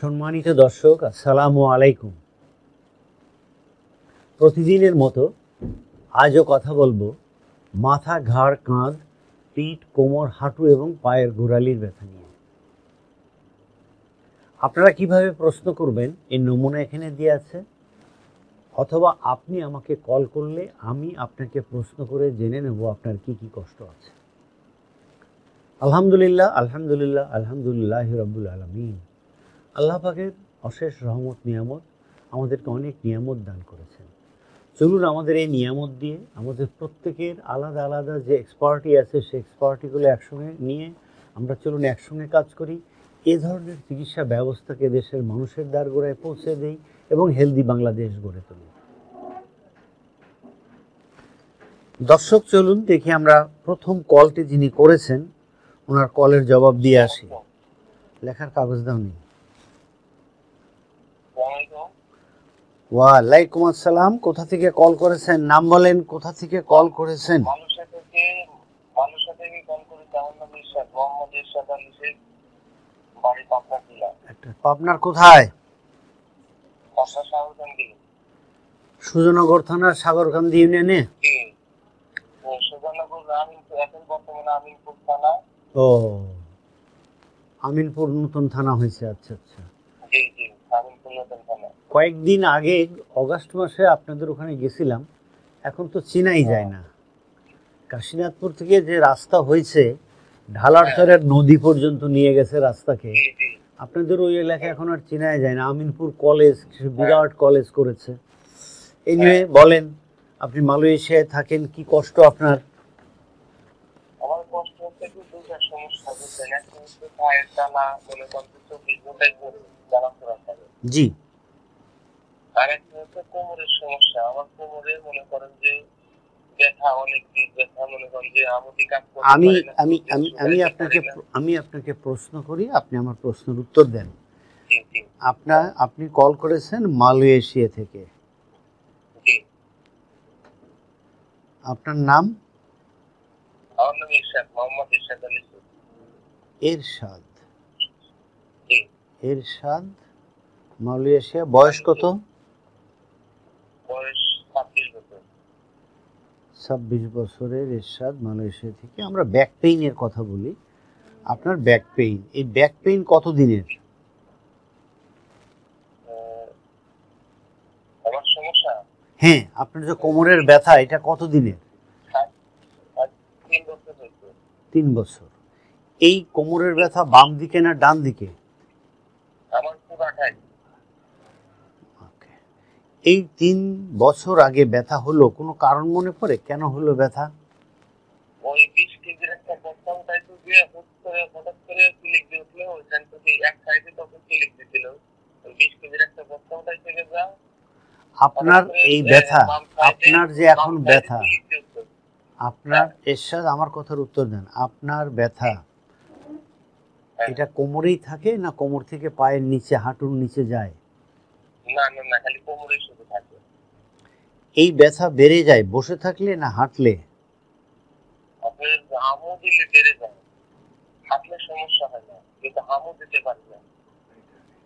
সম্মানিত দর্শক, আসসালামু আলাইকুম। প্রতিদিনের মতো আজও কথা বলব মাথা, ঘাড়, কাঁধ, পিঠ, কোমর, হাঁটু এবং পায়ের গোড়ালির ব্যথা নিয়ে। আপনারা কীভাবে প্রশ্ন করবেন এই নমুনা এখানে দিয়ে আছে, অথবা আপনি আমাকে কল করলে আমি আপনাকে প্রশ্ন করে জেনে নেব আপনার কি কি কষ্ট আছে। আলহামদুলিল্লাহ আলহামদুলিল্লাহ আলহামদুলিল্লাহ রব্বুল আলমিন। আল্লাহ পাকের অশেষ রহমত, নিয়ামত আমাদেরকে অনেক নিয়ামত দান করেছেন। চলুন আমাদের এই নিয়ামত দিয়ে আমাদের প্রত্যেকের আলাদা আলাদা যে এক্সপার্টি আছে, সেই এক্সপার্টিগুলো একসঙ্গে নিয়ে আমরা চলুন একসঙ্গে কাজ করি। এ ধরনের চিকিৎসা ব্যবস্থাকে দেশের মানুষের দ্বার গোড়ায় পৌঁছে দেই এবং হেলদি বাংলাদেশ গড়ে তুলি। দর্শক, চলুন দেখি আমরা প্রথম কলটি যিনি করেছেন ওনার কলের জবাব দিয়ে আসি। লেখার কাগজ দাও নেই ওয়ালাইকুম আসসালাম। কোথা থেকে কল করেছেন? নাম বলেন কোথা থেকে কল করেছেন? পাবনার কোথায়? সুজনগর থানার সাগরকান্দি ইউনিয়নে? ও আমিনপুর নতুন থানা হয়েছে। আচ্ছা আচ্ছা জি জি আমিনপুর নতুন থানা কয়েকদিন আগে অগাস্ট মাসে আপনাদের ওখানে গেছিলাম এখন তো চিনাই যায় না। কাশীনাথপুর থেকে যে রাস্তা হয়েছে ঢালারচরের নদী পর্যন্ত নিয়ে গেছে রাস্তাকে আপনাদের ওই এলাকা এখন আর চেনাই যায় না। আমিনপুর কলেজ বিরাট কলেজ করেছে। এই নিয়ে বলেন আপনি মালয়েশিয়ায় থাকেন কি কষ্ট আপনার? আমার কষ্ট হচ্ছে কি দুটা সমস্যা বুঝছেন? একটা হচ্ছে পায়ের টানা মনে করেন চব্বিশ ঘন্টায় করে জানাশোনা থাকে জি। আর একটা হচ্ছে কোমরের সমস্যা। আমার কোমরে মনে করেন যে ব্যথা অনেক ব্যথা মনে করেন যে কাজ আমি আমি আমি আমি আপনাকে আমি আপনাকে প্রশ্ন করি আপনি আমার প্রশ্নের উত্তর দেন। আপনার আপনি কল করেছেন মালয়েশিয়া থেকে। আপনার নাম? আমার নাম ইরশাদ মোহাম্মদ ইরশাদ আলী এরশাদ এরশাদ মালয়েশিয়া বয়স কত? বয়স ছাব্বিশ বছর। ছাব্বিশ বছরের এরশাদ মালয়েশিয়া থেকে। আমরা ব্যাক পেইনের কথা বলি। আপনার ব্যাক পেইন এই ব্যাক পেইন কত দিনের হ্যাঁ আপনার যে কোমরের ব্যথা এটা কত দিনের তিন বছর। এই কোমরের ব্যথা বাম দিকে না ডান দিকে? এই তিন বছর আগে ব্যথা হলো কোনো কারণ মনে পড়ে? কেন হলো ব্যথা? ওই বিশ কেজির একটা বস্তা উঠাইতে গিয়ে হুট করে হঠাৎ করে দিয়ে উঠল ওইখান থেকে এক সাইডে তখন ওই বিশ কেজির একটা বস্তা উঠাইতে আপনার এই ব্যথা আপনার যে এখন ব্যথা। আপনার এরশাদ আমার কথার উত্তর দেন। আপনার ব্যথা এটা কোমরেই থাকে না কোমর থেকে পায়ের নিচে হাঁটুর নিচে যায়? না না না খালি কোমরেই শুধু থাকে। এই ব্যথা বেড়ে যায় বসে থাকলে না হাঁটলে? আপনার হামও দিলে বেড়ে যায়। হাঁটলে সমস্যা হয় না কিন্তু হামও দিতে পারি না।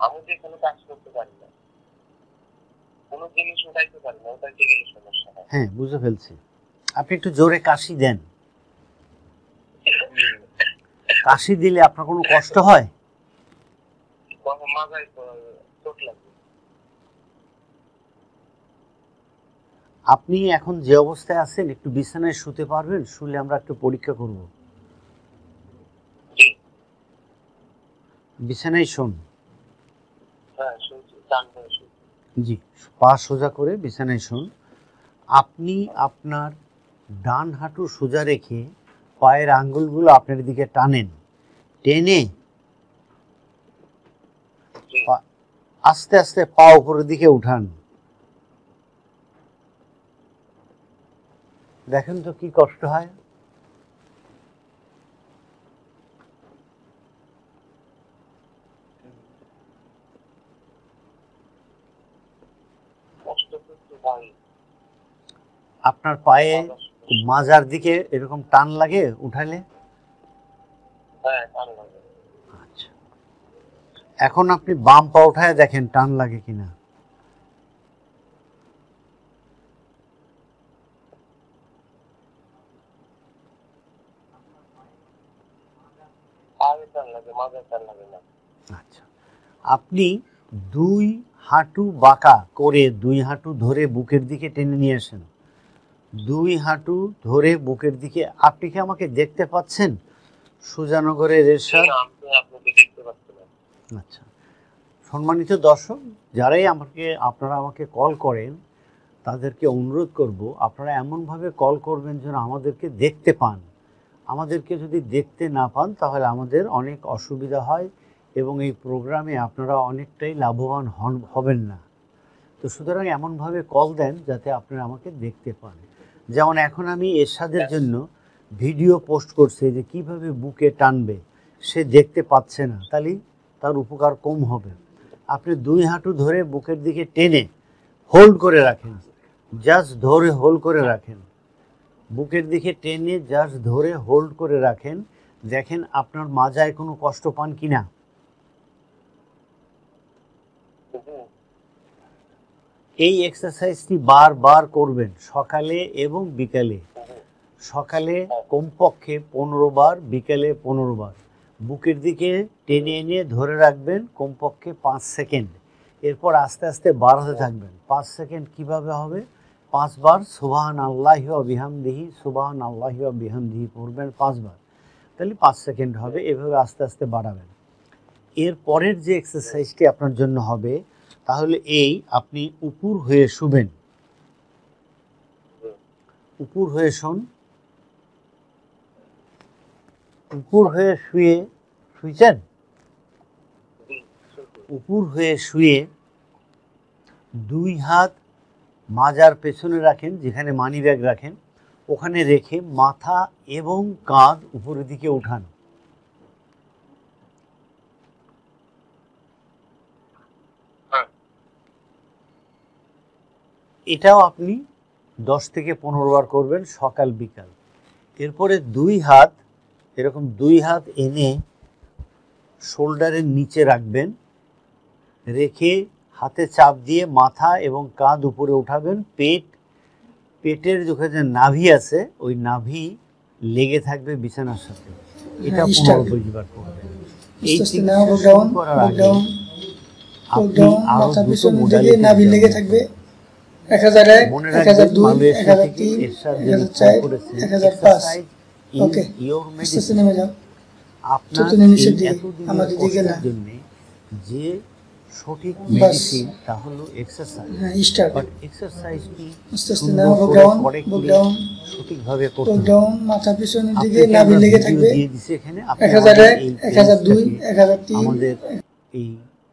হামও দিয়ে কোনো কাজ করতে পারি না। কোনো জিনিস উঠাইতে পারি না গেলে সমস্যা হয়। হ্যাঁ বুঝে ফেলছি। আপনি একটু জোরে কাশি দেন। কাশি দিলে আপনার কোনো কষ্ট হয়? মাথায় তো চোট লাগে আপনি এখন যে অবস্থায় আছেন একটু বিছানায় শুতে পারবেন শুলে আমরা একটু পরীক্ষা করব। বিছানায় শোন। হ্যাঁ জি পা সোজা করে বিছানায় শোন। আপনি আপনার ডান হাঁটু সোজা রেখে পায়ের আঙ্গুলগুলো আপনার দিকে টানেন। টেনে আস্তে আস্তে পা উপরের দিকে উঠান। দেখেন তো কি কষ্ট হয়। আপনার পায়ে মাজার দিকে এরকম টান লাগে উঠালে হ্যাঁ আচ্ছা। এখন আপনি বাম পা উঠায় দেখেন টান লাগে কিনা পায়ে টান লাগে মাথায় টান লাগে না আচ্ছা। আপনি দুই হাঁটু বাঁকা করে দুই হাঁটু ধরে বুকের দিকে টেনে নিয়ে আসেন। দুই হাঁটু ধরে বুকের দিকে আপনি কি আমাকে দেখতে পাচ্ছেন? সুজানগরের এরশাদ আচ্ছা। সম্মানিত দর্শক যারাই আমাকে আপনারা আমাকে কল করেন তাদেরকে অনুরোধ করব আপনারা এমনভাবে কল করবেন যেন আমাদেরকে দেখতে পান। আমাদেরকে যদি দেখতে না পান তাহলে আমাদের অনেক অসুবিধা হয় এবং এই প্রোগ্রামে আপনারা অনেকটাই লাভবান হন হবেন না। তো সুতরাং এমনভাবে কল দেন যাতে আপনারা আমাকে দেখতে পান। যেমন এখন আমি এরশাদের জন্য ভিডিও পোস্ট করছি যে কীভাবে বুকে টানবে সে দেখতে পাচ্ছে না। তাহলে তার উপকার কম হবে। আপনি দুই হাঁটু ধরে বুকের দিকে টেনে হোল্ড করে রাখেন। জাস্ট ধরে হোল্ড করে রাখেন। বুকের দিকে টেনে জাস্ট ধরে হোল্ড করে রাখেন। দেখেন আপনার মাজায় কোনো কষ্ট পান কি না এই এক্সারসাইজটি বারবার করবেন, সকালে এবং বিকালে। সকালে কমপক্ষে পনেরো বার, বিকেলে পনেরো বার। বুকের দিকে টেনে এনে ধরে রাখবেন কমপক্ষে পাঁচ সেকেন্ড। এরপর আস্তে আস্তে বাড়াতে থাকবেন। পাঁচ সেকেন্ড কীভাবে হবে? পাঁচবার সুবাহান আল্লাহ বিহামদিহি সুবাহান আল্লাহ বিহামদিহি পড়বেন পাঁচবার। তাহলে পাঁচ সেকেন্ড হবে, এভাবে আস্তে আস্তে বাড়াবেন। এর পরের যে এক্সারসাইজটি আপনার জন্য হবে, তাহলে এই আপনি উপুর হয়ে শুবেন। উপুর হয়ে শোন। উপুর হয়ে শুয়ে শুয়েছেন। উপুর হয়ে শুয়ে দুই হাত মাজার পেছনে রাখেন যেখানে মানি ব্যাগ রাখেন ওখানে রেখে মাথা এবং কাঁধ উপরের দিকে উঠান হ্যাঁ। এটাও আপনি দশ থেকে পনেরো বার করবেন সকাল বিকাল এরপরে দুই হাত এরকম দুই হাত এনে শোল্ডারের নিচে রাখবেন রেখে হাতে চাপ দিয়ে মাথা এবং কাঁধ উপরে উঠাবেন। পেট পেটের যেখানে নাভি আছে ওই নাভি লেগে থাকবে বিছানার সাথে। এটা হ্যাঁ, পনেরো start. করবেন। এই করার আগে আপনি আরও দুটো নাভি লেগে থাকবে। এক হাজার এক এক হাজার দুই এক হাজার তিন এক হাজার চার এক হাজার পাঁচ. নেমে যাও। আপনার জন্যে যে সঠিক। মেডিসিন তা হলো এক্সারসাইজ হ্যাঁ স্টার্ট বাট এক্সারসাইজটি আস্তে আস্তে নাও ডাউন ডাউন সঠিকভাবে করতে ডাউন মাথা পিছনের দিকে নাভি লেগে থাকবে। দিয়ে দিছি এখানে আপনি এক হাজার আমাদের এক এই এক হাজার দুই এক হাজার তিন। আমাদের এই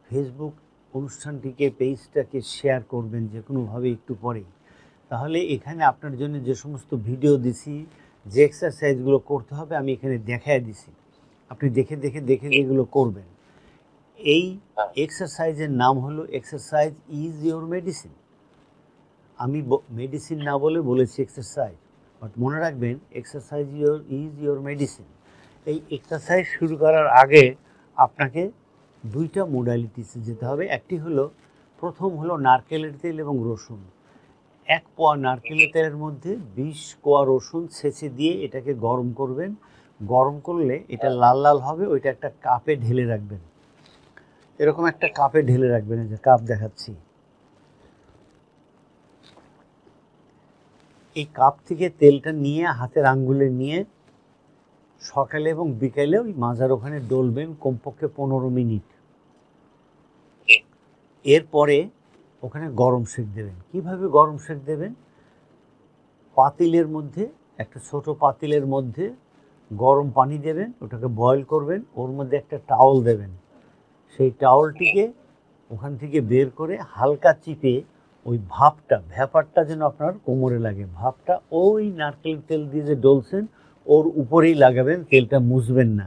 ফেসবুক অনুষ্ঠানটিকে পেজটাকে শেয়ার করবেন যে কোনোভাবে একটু পরে। তাহলে এখানে আপনার জন্য যে সমস্ত ভিডিও দিছি যে এক্সারসাইজগুলো করতে হবে আমি এখানে দেখায় দিছি। আপনি দেখে দেখে দেখে এগুলো করবেন। এই এক্সারসাইজের নাম হলো এক্সারসাইজ ইজ ইওর মেডিসিন আমি মেডিসিন না বলে বলেছি এক্সারসাইজ বাট মনে রাখবেন exercise your is your medicine এই এক্সারসাইজ শুরু করার আগে আপনাকে দুইটা মোডালিটিসে যেতে হবে। একটি হলো প্রথম হলো নারকেলের তেল এবং রসুন। এক পোয়া নারকেলের তেলের মধ্যে বিশ কোয়া রসুন ছেঁচে দিয়ে এটাকে গরম করবেন। গরম করলে এটা লাল লাল হবে ওইটা একটা কাপে ঢেলে রাখবেন। এরকম একটা কাপে ঢেলে রাখবেন এই যে কাপ দেখাচ্ছি। এই কাপ থেকে তেলটা নিয়ে হাতের আঙ্গুলে নিয়ে সকালে এবং বিকেলে ওই মাজার ওখানে ডলবেন কমপক্ষে পনেরো মিনিট। এরপরে ওখানে গরম সেক দেবেন। কীভাবে গরম সেক দেবেন? পাতিলের মধ্যে একটা ছোট পাতিলের মধ্যে গরম পানি দেবেন ওটাকে বয়েল করবেন ওর মধ্যে একটা টাওয়াল দেবেন। সেই টাওয়ালটিকে ওখান থেকে বের করে হালকা চিপে ওই ভাপটা, ভ্যাপারটা যেন আপনার কোমরে লাগে। ভাপটা ওই নারকেল তেল দিয়ে যে ডলছেন, ওর উপরেই লাগাবেন, তেলটা মুছবেন না।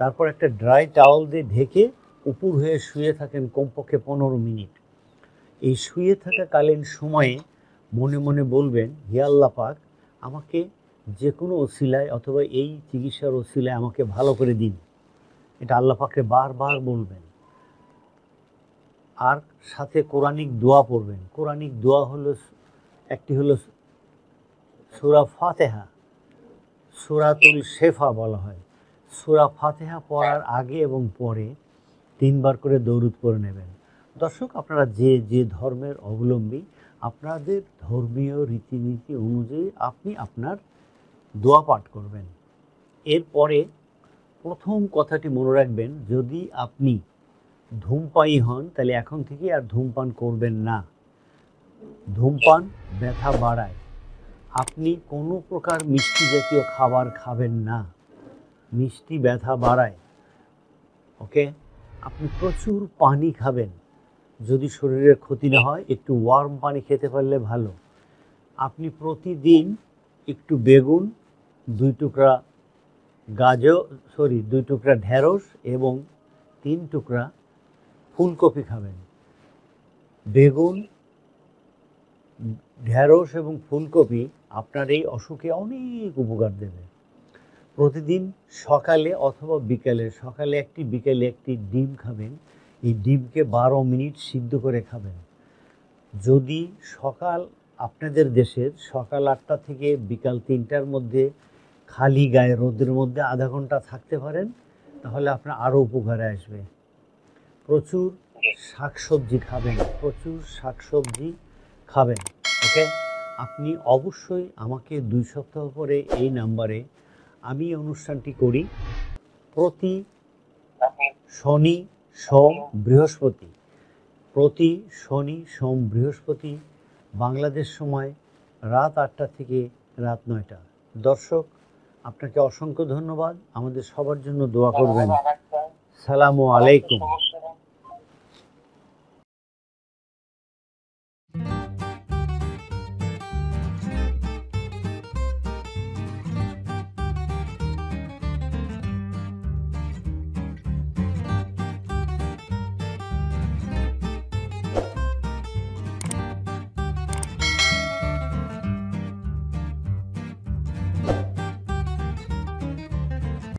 তারপর একটা ড্রাই টাওয়াল দিয়ে ঢেকে উপর হয়ে শুয়ে থাকেন কমপক্ষে পনেরো মিনিট। এই শুয়ে থাকাকালীন সময়ে মনে মনে বলবেন, হে আল্লাহ পাক, আমাকে যে কোনো ওসিলায় অথবা এই চিকিৎসার ওসিলায় আমাকে ভালো করে দিন। এটা আল্লাহ পাকে বারবার বলবেন। আর সাথে কোরআনিক দোয়া পড়বেন। কোরআনিক দোয়া হলো, একটি হলো সুরা ফাতেহা। সুরাতুল শেফা বলা হয়। সুরা ফাতেহা পড়ার আগে এবং পরে তিনবার করে দৌরুদ করে নেবেন। দর্শক, আপনারা যে যে ধর্মের অবলম্বী, আপনাদের ধর্মীয় রীতিনীতি অনুযায়ী আপনি আপনার দোয়া পাঠ করবেন। এরপরে প্রথম কথাটি মনে রাখবেন, যদি আপনি ধূমপায়ী হন, তাহলে এখন থেকে আর ধূমপান করবেন না। ধূমপান ব্যথা বাড়ায়। আপনি কোনো প্রকার মিষ্টি জাতীয় খাবার খাবেন না। মিষ্টি ব্যথা বাড়ায়। ওকে? আপনি প্রচুর পানি খাবেন। যদি শরীরের ক্ষতি না হয়, একটু ওয়ার্ম পানি খেতে পারলে ভালো। আপনি প্রতিদিন একটু বেগুন, দুই টুকরা গাজর সরি দুই টুকরা ঢেঁড়স এবং তিন টুকরা ফুলকপি খাবেন। বেগুন, ঢেঁড়স এবং ফুলকপি আপনার এই অসুখে অনেক উপকার দেবে। প্রতিদিন সকালে অথবা বিকালে, সকালে একটি, বিকালে একটি ডিম খাবেন। এই ডিমকে বারো মিনিট সিদ্ধ করে খাবেন। যদি সকাল আপনাদের দেশের সকাল আটটা থেকে বিকাল তিনটার মধ্যে খালি গায়ে রোদের মধ্যে আধা ঘণ্টা থাকতে পারেন, তাহলে আপনার আরও উপকারে আসবে। প্রচুর শাকসবজি খাবেন, প্রচুর শাকসবজি খাবেন ওকে আপনি অবশ্যই আমাকে দুই সপ্তাহ পরে এই নাম্বারে আমি অনুষ্ঠানটি করি। প্রতি শনি সোম বৃহস্পতি, প্রতি শনি সোম বৃহস্পতি বাংলাদেশ সময় রাত আটটা থেকে রাত নয়টা। দর্শক আপনাকে অসংখ্য ধন্যবাদ। আমাদের সবার জন্য দোয়া করবেন। সালামু আলাইকুম।